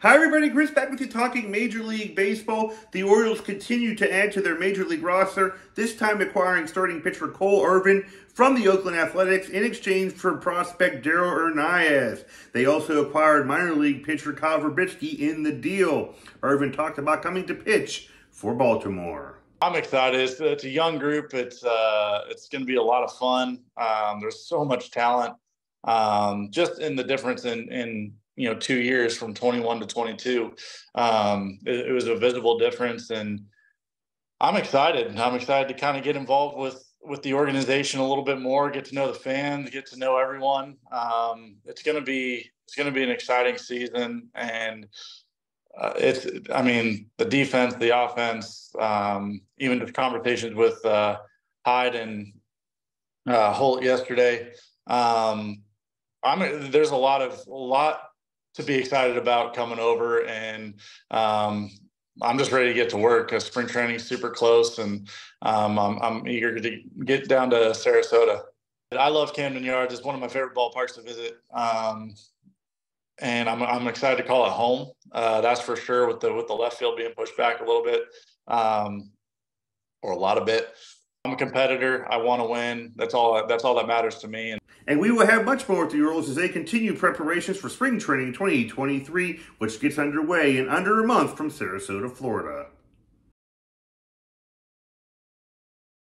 Hi, everybody. Chris back with you talking Major League Baseball. The Orioles continue to add to their Major League roster, this time acquiring starting pitcher Cole Irvin from the Oakland Athletics in exchange for prospect Darell Hernaiz. They also acquired minor league pitcher Kyle Virbitsky in the deal. Irvin talked about coming to pitch for Baltimore. I'm excited. It's, it's a young group. It's uh, it's going to be a lot of fun. Um, there's so much talent. Um, just in the difference in in you know two years from 21 to 22 um, it, it, was a visible difference and i'm excited. I'm excited to kind of get involved with with the organization a little bit more get to know the fans get to know everyone. Um, it's going to be it's going to be an exciting season and uh, it's i mean the defense the offense um, even the conversations with uh, hyde and uh, holt yesterday. Um, I'm there's a lot of a lot to be excited about coming over. And um, I'm just ready to get to work because spring training is super close, and um, I'm, I'm, eager to get down to Sarasota. I love Camden Yards; it's one of my favorite ballparks to visit, um, and I'm, I'm excited to call it home. Uh, that's for sure. With the with the left field being pushed back a little bit, um, or a lot of bit. I'm a competitor. I want to win. That's all. That's all that matters to me. And and we will have much more with the Orioles as they continue preparations for spring training 2023, which gets underway in under a month from Sarasota, Florida.